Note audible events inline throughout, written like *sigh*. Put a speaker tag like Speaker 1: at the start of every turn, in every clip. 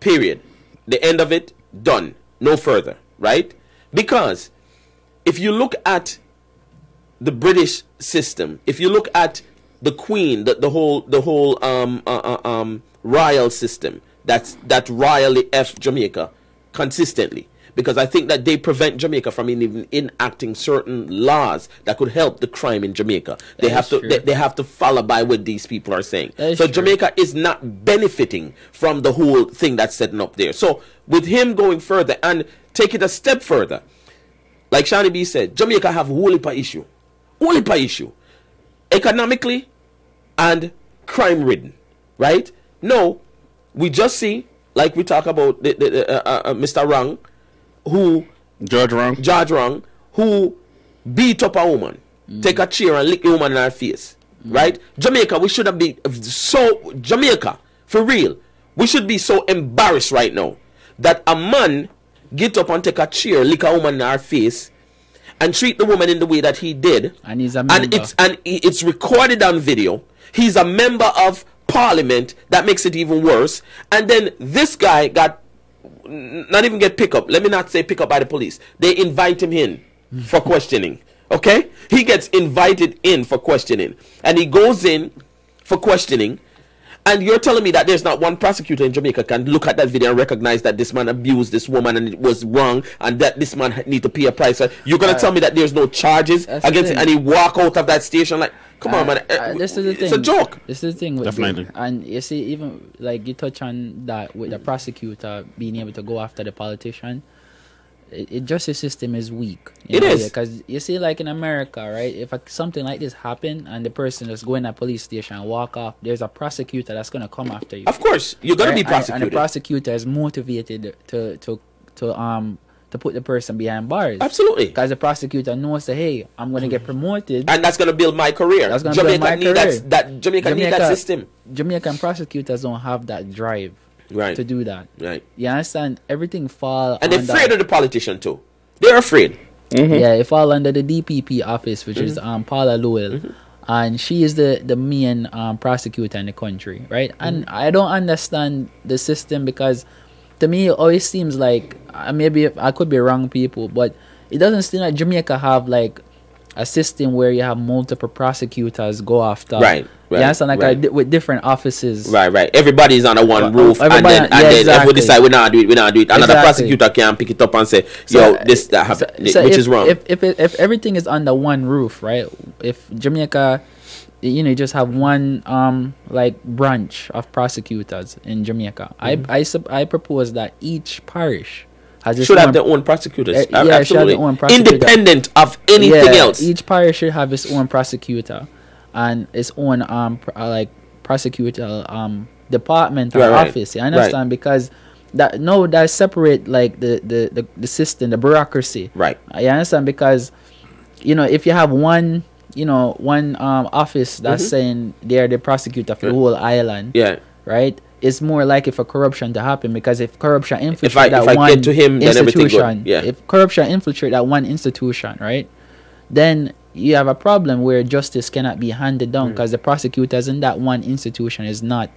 Speaker 1: Period. The end of it, done. No further, right? Because if you look at the British system, if you look at the Queen, the, the whole the whole um, uh, uh, um, royal system, that's that royally f Jamaica consistently because I think that they prevent Jamaica from even enacting certain laws that could help the crime in Jamaica. They have to they, they have to follow by what these people are saying. So
Speaker 2: true.
Speaker 1: Jamaica is not benefiting from the whole thing that's setting up there. So with him going further and take it a step further, like Shani B said, Jamaica have whole issue, whole issue, economically and crime ridden, right? No, we just see like we talk about the, the, the, uh, uh, Mr. Rang, who
Speaker 3: George Wright.
Speaker 1: George Wright, who beat up a woman, take a chair and lick the woman in her face. Right? Jamaica, we shouldn't be so Jamaica, for real. We should be so embarrassed right now that a man get up and take a chair, lick a woman in her face, and treat the woman in the way that he did.
Speaker 2: And he's a
Speaker 1: and it's and it's recorded on video. He's a member of parliament. That makes it even worse. And then this guy got n- not even get pick up. Let me not say pick up by the police. They invite him in for questioning. Okay? He gets invited in for questioning. And he goes in for questioning. And you're telling me that there's not one prosecutor in Jamaica can look at that video and recognize that this man abused this woman and it was wrong and that this man need to pay a price. You're gonna tell me that there's no charges
Speaker 2: That's
Speaker 1: against him and he walk out of that station like, come on, man.
Speaker 2: uh,
Speaker 1: uh,
Speaker 2: this is the thing.
Speaker 1: It's a joke.
Speaker 2: This is the thing with
Speaker 3: Definitely.
Speaker 2: the- and you see, even like you touch on that with the prosecutor being able to go after the politician. It, it justice system is weak.
Speaker 1: It is.
Speaker 2: because you see, like in America, right? If a, something like this happen and the person just go in a police station and walk off, there's a prosecutor that's gonna come after you.
Speaker 1: Of course, you're gonna
Speaker 2: right?
Speaker 1: be
Speaker 2: And- And, the prosecutor is motivated to to to um to put the person behind bars.
Speaker 1: Absolutely.
Speaker 2: Because the prosecutor knows that hey, I'm gonna get promoted.
Speaker 1: and that's gonna build my career.
Speaker 2: That's gonna
Speaker 1: Jamaica
Speaker 2: build my
Speaker 1: need
Speaker 2: career.
Speaker 1: That, that Jamaica, need that system.
Speaker 2: Jamaican prosecutors don't have that drive
Speaker 1: Right.
Speaker 2: to do that.
Speaker 1: Right.
Speaker 2: You understand? Everything fall
Speaker 1: And they're
Speaker 2: under,
Speaker 1: afraid of the politician too. They're afraid.
Speaker 2: yeah, it fall under the DPP office, which is
Speaker 1: Mm-hmm.
Speaker 2: um Paula Llewellyn, and she is the the main um prosecutor in the country, right? And
Speaker 1: Mm-hmm.
Speaker 2: I don't understand the system because to me it always seems like uh, maybe if, I could be wrong, people, but it doesn't seem like Jamaica have like a system where you have multiple prosecutors go after.
Speaker 1: Right,
Speaker 2: You
Speaker 1: right,
Speaker 2: understand? Like
Speaker 1: right.
Speaker 2: a di- with different offices.
Speaker 1: Right, right. Everybody's on a one roof, and then and
Speaker 2: yeah,
Speaker 1: then if we
Speaker 2: exactly.
Speaker 1: decide we're not do it, we're not do it. Another
Speaker 2: Exactly.
Speaker 1: prosecutor can pick it up and say,
Speaker 2: So,
Speaker 1: "Yo, this that happened,"
Speaker 2: so
Speaker 1: which
Speaker 2: if,
Speaker 1: is wrong.
Speaker 2: If if if everything is under one roof, right? If Jamaica, you know, you just have one um like branch of prosecutors in Jamaica,
Speaker 1: Mm-hmm.
Speaker 2: I I sub- I propose that each parish has
Speaker 1: should have their own prosecutors.
Speaker 2: Uh, yeah, should have
Speaker 1: absolutely,
Speaker 2: their own prosecutor.
Speaker 1: independent of anything
Speaker 2: yeah,
Speaker 1: else.
Speaker 2: Each parish should have its own prosecutor and its own um pr- uh, like prosecutor um department or
Speaker 1: Right, right.
Speaker 2: office. You understand? Because that no that separate like the, the the the system, the bureaucracy.
Speaker 1: Right.
Speaker 2: I understand? Because you know if you have one you know one um office that's saying they're the prosecutor for the whole island,
Speaker 1: Mm-hmm. yeah,
Speaker 2: right? It's more likely for corruption to happen because if corruption infiltrate
Speaker 1: I-
Speaker 2: that
Speaker 1: if I
Speaker 2: one
Speaker 1: get to him,
Speaker 2: institution,
Speaker 1: Yeah.
Speaker 2: if corruption infiltrate that one institution, right? Then you have a problem where justice cannot be handed
Speaker 1: Mm.
Speaker 2: down because the prosecutors in that one institution is not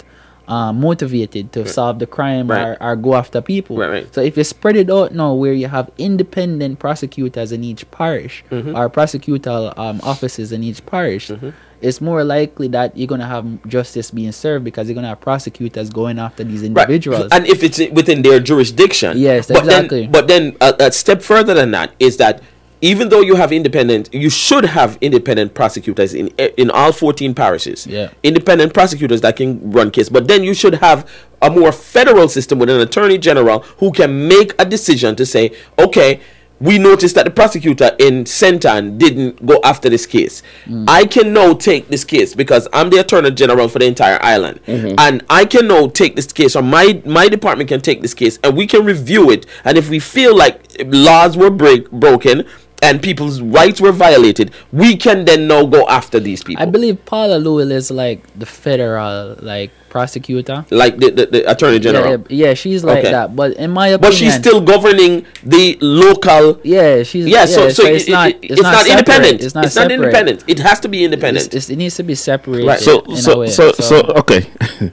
Speaker 2: uh, motivated to solve the crime
Speaker 1: Right.
Speaker 2: or, or go after people.
Speaker 1: Right, right.
Speaker 2: So if you spread it out now, where you have independent prosecutors in each parish
Speaker 1: Mm-hmm.
Speaker 2: or prosecutorial um, offices in each parish,
Speaker 1: Mm-hmm.
Speaker 2: it's more likely that you're gonna have justice being served because you're gonna have prosecutors going after these
Speaker 1: Right.
Speaker 2: individuals.
Speaker 1: And if it's within their jurisdiction.
Speaker 2: Yes,
Speaker 1: but
Speaker 2: exactly.
Speaker 1: Then, but then a, a step further than that is that even though you have independent, you should have independent prosecutors in in all 14 parishes.
Speaker 2: Yeah.
Speaker 1: Independent prosecutors that can run case. But then you should have a more federal system with an attorney general who can make a decision to say, okay, we noticed that the prosecutor in St. Ann didn't go after this case. Mm. I can now take this case because I'm the attorney general for the entire island, mm-hmm. and I can now take this case, or my my department can take this case, and we can review it. And if we feel like laws were break broken and people's rights were violated, we can then now go after these people,
Speaker 2: I believe Paula Llewellyn is like the federal like prosecutor.
Speaker 1: like the, the, the attorney general.
Speaker 2: Yeah, yeah, she's like
Speaker 1: Okay.
Speaker 2: that. But in my opinion,
Speaker 1: But she's still governing the local.
Speaker 2: yeah, she's
Speaker 1: Yeah, so so,
Speaker 2: it's
Speaker 1: it-
Speaker 2: not
Speaker 1: it-
Speaker 2: it's, not, separate.
Speaker 1: independent.
Speaker 2: It's not
Speaker 1: It's not independent. It has to be independent.
Speaker 2: It's, it's, it needs to be separated.
Speaker 1: Right.
Speaker 3: So
Speaker 2: in a
Speaker 3: so so so okay. *laughs*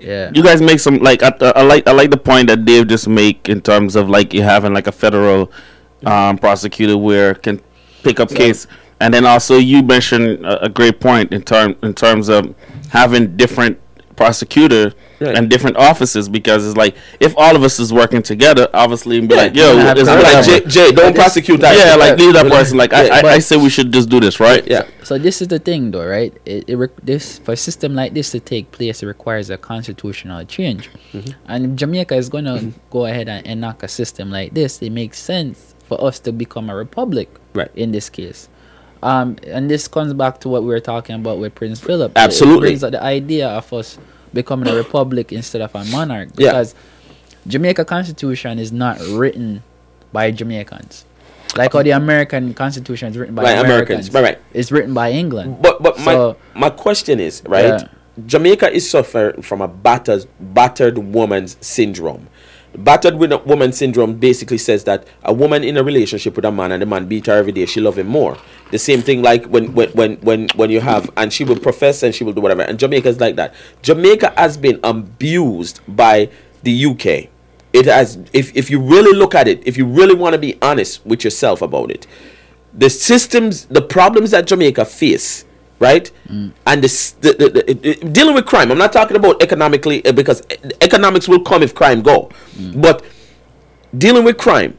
Speaker 2: Yeah.
Speaker 3: you guys make some like I, I like I like the point that Dave just make in terms of like you having like a federal um, prosecutor where can pick up case, and then also you mentioned a, a great point in term in terms of having different prosecutor
Speaker 1: Right.
Speaker 3: and different offices because it's like if all of us is working together, obviously be like yo,
Speaker 2: you're gonna have
Speaker 3: it's.
Speaker 1: Like. Jay, Jay, don't prosecute that.
Speaker 3: yeah, like leave that person. Like I,
Speaker 1: Yeah,
Speaker 3: I, I
Speaker 2: but-
Speaker 3: say we should just do this, right?
Speaker 1: Yeah.
Speaker 2: So this is the thing, though, right? It, it this for a system like this to take place, it requires a constitutional change. And Jamaica is gonna go ahead and enact a system like this, it makes sense for us to become a republic.
Speaker 1: Right.
Speaker 2: In this case, um, and this comes back to what we were talking about with Prince Philip.
Speaker 1: Absolutely.
Speaker 2: it brings up the idea of us becoming a republic instead of a monarch
Speaker 1: Yeah.
Speaker 2: because Jamaica Constitution is not written by Jamaicans. Like how the American Constitution is written by
Speaker 1: By
Speaker 2: Americans.
Speaker 1: Americans, right, right.
Speaker 2: It's written by England.
Speaker 1: But but
Speaker 2: So-
Speaker 1: my my question is right.
Speaker 2: Yeah.
Speaker 1: Jamaica is suffering from a battered battered woman's syndrome. Battered woman syndrome basically says that a woman in a relationship with a man and the man beat her every day, she love him more. The same thing like when when when when, when you have and she will profess and she will do whatever. And Jamaica is like that. Jamaica has been abused by the UK. It has if if you really look at it, if you really want to be honest with yourself about it, the systems, the problems that Jamaica face, right? And this, the, the, the, dealing with crime. I'm not talking about economically uh, because economics will come if crime go, but dealing with crime,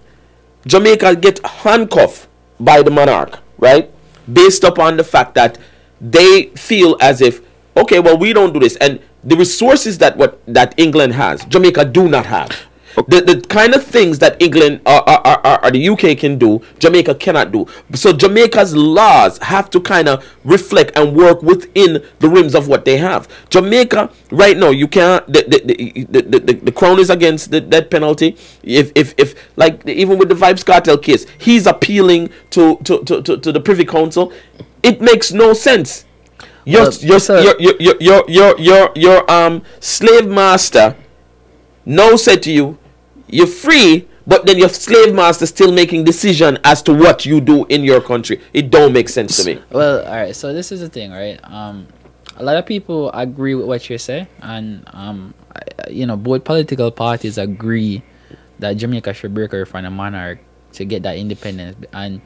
Speaker 1: Jamaica get handcuffed by the monarch, right? Based upon the fact that they feel as if, okay, well, we don't do this, and the resources that what that England has, Jamaica do not have. The, the kind of things that England or, or, or, or the UK can do, Jamaica cannot do. So Jamaica's laws have to kind of reflect and work within the rims of what they have. Jamaica, right now, you can't. The the, the, the, the, the crown is against the death penalty. If if if like even with the Vybz Kartel case, he's appealing to to, to, to, to the Privy Council. It makes no sense. Your
Speaker 2: uh,
Speaker 1: your, your, your, your, your, your, your um slave master now said to you, you're free, but then your slave master still making decision as to what you do in your country. It don't make sense to me.
Speaker 2: Well, all right. So this is the thing, right? Um, a lot of people agree with what you say, and um, you know, both political parties agree that Jamaica should break away from the monarch to get that independence. And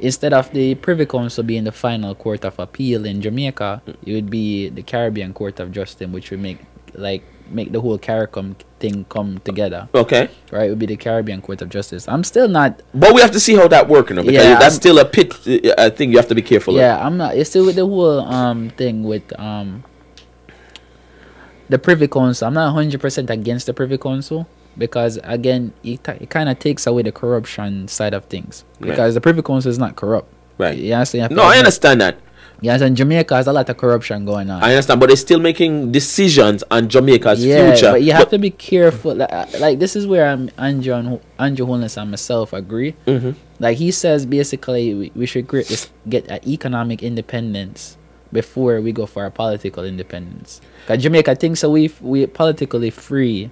Speaker 2: instead of the Privy Council being the final court of appeal in Jamaica, it would be the Caribbean Court of Justice, which would make like make the whole CARICOM thing come together.
Speaker 1: Okay,
Speaker 2: Right? It would be the Caribbean Court of Justice. I'm still not
Speaker 1: but we have to see how that working. Because
Speaker 2: Yeah,
Speaker 1: that's
Speaker 2: I'm-
Speaker 1: still a pit. uh, I think you have to be careful. of.
Speaker 2: Yeah, I'm not. It's still with the whole um thing with um the Privy Council. I'm not 100 percent against the Privy Council because again, it, it kind of takes away the corruption side of things
Speaker 1: Right.
Speaker 2: because the Privy Council is not corrupt.
Speaker 1: Right.
Speaker 2: You understand?
Speaker 1: No, I understand that.
Speaker 2: You understand? Jamaica has a lot of corruption going on.
Speaker 1: I understand, but they're still making decisions on Jamaica's future.
Speaker 2: yeah,
Speaker 1: future.
Speaker 2: but you have to be careful. Like, like this is where I'm Andrew and Andrew Holness and myself agree.
Speaker 1: Mhm.
Speaker 2: Like he says, basically we, we should create this, get an economic independence before we go for a political independence. Cause Jamaica thinks that we we politically free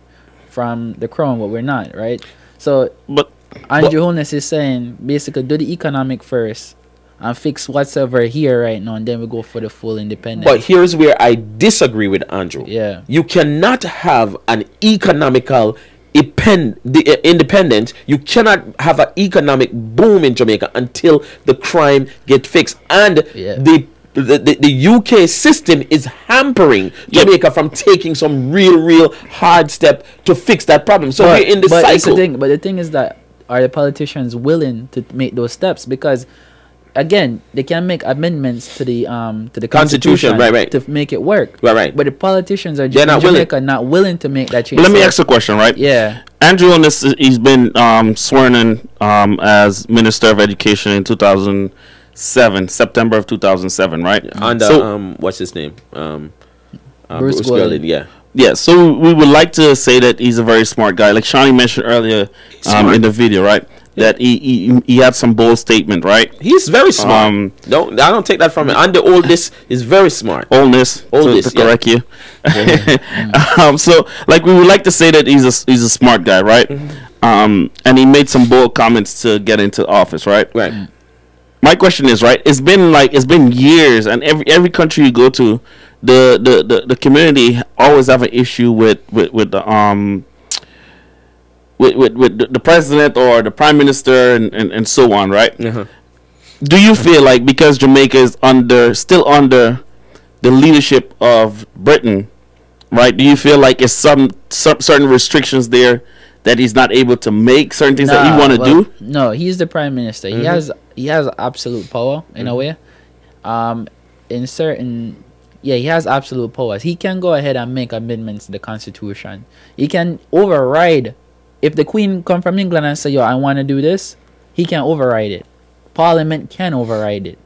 Speaker 2: from the crown, but we're not, right? So
Speaker 3: But
Speaker 2: Andrew Holness is saying basically do the economic first and fix whatsoever here right now, and then we go for the full independence.
Speaker 1: But here's where I disagree with Andrew.
Speaker 2: Yeah.
Speaker 1: You cannot have an economical depend, the, uh, independence. You cannot have an economic boom in Jamaica until the crime get fixed. And
Speaker 2: Yeah.
Speaker 1: the, the, the the UK system is hampering Jamaica from taking some real, real hard step to fix that problem. So
Speaker 2: but,
Speaker 1: we're in the
Speaker 2: but it's the
Speaker 1: cycle.
Speaker 2: thing. But the thing is that are the politicians willing to make those steps? Because again, they can make amendments to the um to the
Speaker 1: Constitution,
Speaker 2: constitution,
Speaker 1: right, right.
Speaker 2: to make it work.
Speaker 1: Right, right.
Speaker 2: But the politicians are
Speaker 1: They're
Speaker 2: in
Speaker 1: not willing.
Speaker 2: Not willing to make that change.
Speaker 3: let me
Speaker 2: So,
Speaker 3: ask a question, right?
Speaker 2: Yeah.
Speaker 3: Andrew on this he's been um, sworn in um, as Minister of Education in 2007, September of 2007, right?
Speaker 1: Under
Speaker 3: so,
Speaker 1: um, what's his name? Um, uh,
Speaker 2: Bruce
Speaker 1: Bruce,
Speaker 2: Golding.
Speaker 1: Golding, Yeah.
Speaker 3: yeah, so we would like to say that he's a very smart guy. Like Shawnee mentioned earlier um, in the video, right? That he, he he had some bold statement, right?
Speaker 1: He's very smart.
Speaker 3: Um,
Speaker 1: don't I don't take that from him. And the oldest is very smart.
Speaker 3: Oldness,
Speaker 1: Oldest,
Speaker 3: to, to
Speaker 1: yeah.
Speaker 3: correct you. *laughs* um, so, like, we would like to say that he's a he's a smart guy, right?
Speaker 1: Mm-hmm.
Speaker 3: Um, and he made some bold comments to get into office, right?
Speaker 1: Right.
Speaker 3: my question is right it's been like it's been years and every every country you go to the, the, the, the community always have an issue with, with, with the um with, with, with the- president or the prime minister and, and, and so on, right?
Speaker 1: Uh-huh.
Speaker 3: Do you feel like because Jamaica is under still under the leadership of Britain, right? Do you feel like it's some, some certain restrictions there that he's not able to make certain things that
Speaker 2: Nah,
Speaker 3: he want to
Speaker 2: well,
Speaker 3: do?
Speaker 2: No, he's the prime minister. He
Speaker 1: Mhm.
Speaker 2: has he has absolute power in a way. Um, in certain, yeah, he has absolute powers. He can go ahead and make amendments to the constitution. He can override. If the queen come from England and say, "Yo, I want to do this," he can override it. Parliament can override it.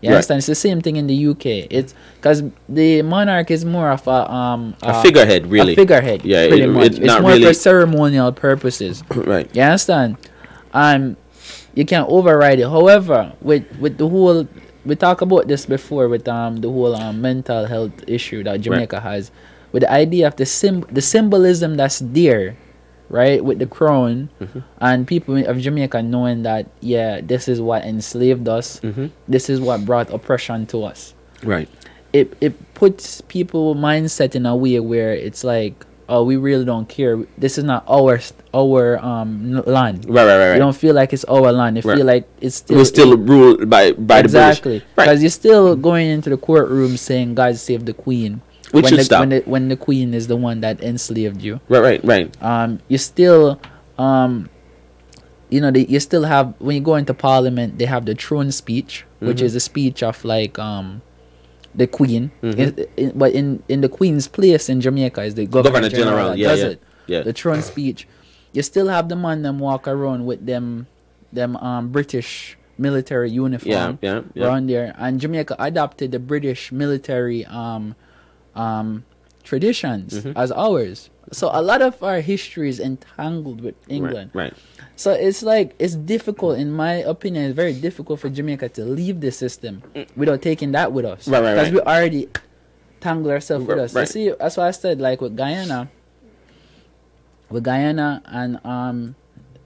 Speaker 2: You
Speaker 1: Right.
Speaker 2: understand? It's the same thing in the UK. It's because the monarch is more of a um
Speaker 1: A figurehead, really.
Speaker 2: a figurehead.
Speaker 1: Yeah,
Speaker 2: pretty
Speaker 1: it-
Speaker 2: much.
Speaker 1: it-
Speaker 2: it's
Speaker 1: not
Speaker 2: more
Speaker 1: really-
Speaker 2: for ceremonial purposes. *clears throat*
Speaker 1: right.
Speaker 2: You understand? And you can override it. However, with with the whole we talked about this before with um the whole um, mental health issue that Jamaica has, with the idea of the sim the symbolism that's there, right, with the crown,
Speaker 1: Mm-hmm.
Speaker 2: and people of Jamaica knowing that yeah, this is what enslaved us,
Speaker 1: Mm-hmm.
Speaker 2: this is what brought oppression to us
Speaker 1: Right.
Speaker 2: it it puts people mindset in a way where it's like oh we really don't care this is not our our um land
Speaker 1: Right, right, right,
Speaker 2: you
Speaker 1: right.
Speaker 2: don't feel like it's our land you
Speaker 1: Right.
Speaker 2: feel like it's still
Speaker 1: We're still ruled by by
Speaker 2: exactly
Speaker 1: the British.
Speaker 2: because
Speaker 1: Right.
Speaker 2: because you're still going into the courtroom saying God save the queen
Speaker 1: Which
Speaker 2: when the,
Speaker 1: stop.
Speaker 2: when the when the queen is the one that enslaved you
Speaker 1: Right, right, right.
Speaker 2: um you still um you know they, you still have when you go into parliament they have the throne speech which
Speaker 1: Mhm.
Speaker 2: is a speech of like um the queen
Speaker 1: Mhm.
Speaker 2: In- in- but in in the queen's place in jamaica is the governor,
Speaker 1: Governor
Speaker 2: general,
Speaker 1: General, yeah,
Speaker 2: does
Speaker 1: yeah,
Speaker 2: it
Speaker 1: yeah.
Speaker 2: the throne speech you still have the man them walk around with them them um british military uniform
Speaker 1: Yeah, yeah, yeah.
Speaker 2: around there and jamaica adopted the british military um um traditions
Speaker 1: Mhm.
Speaker 2: as ours so a lot of our history is entangled with england
Speaker 1: Right, right.
Speaker 2: so it's like it's difficult in my opinion it's very difficult for jamaica to leave the system without taking that with us
Speaker 1: Right, right,
Speaker 2: because
Speaker 1: right.
Speaker 2: we already tangle ourselves with us
Speaker 1: right.
Speaker 2: see that's why i said like with guyana with guyana and um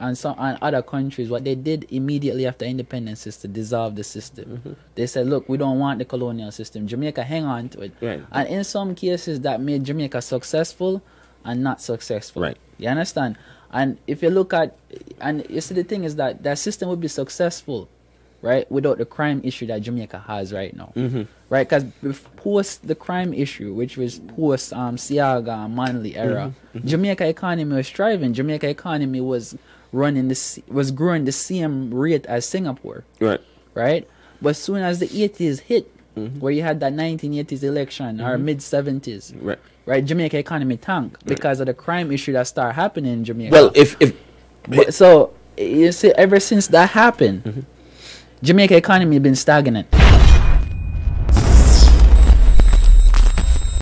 Speaker 2: and some and other countries what they did immediately after independence is to dissolve the system
Speaker 1: Mm-hmm.
Speaker 2: they said look we don't want the colonial system jamaica hang on to it
Speaker 1: Right.
Speaker 2: and in some cases that made jamaica successful and not successful
Speaker 1: Right.
Speaker 2: you understand and if you look at and you see the thing is that that system would be successful right without the crime issue that jamaica has right now
Speaker 1: Mm-hmm.
Speaker 2: right because post the crime issue which was post um Seaga and manley era
Speaker 1: Mm-hmm.
Speaker 2: jamaica economy was thriving jamaica economy was running this was growing the same rate as singapore
Speaker 1: Right.
Speaker 2: right? But soon as the 80s hit,
Speaker 1: Mm-hmm.
Speaker 2: where you had that 1980s election or mid 70s,
Speaker 1: Right.
Speaker 2: right? Jamaica economy tanked because of the crime issue that started happening in Jamaica.
Speaker 1: Well, if if
Speaker 2: But- so you see, ever since that happened,
Speaker 1: Mm-hmm.
Speaker 2: Jamaica economy been stagnant.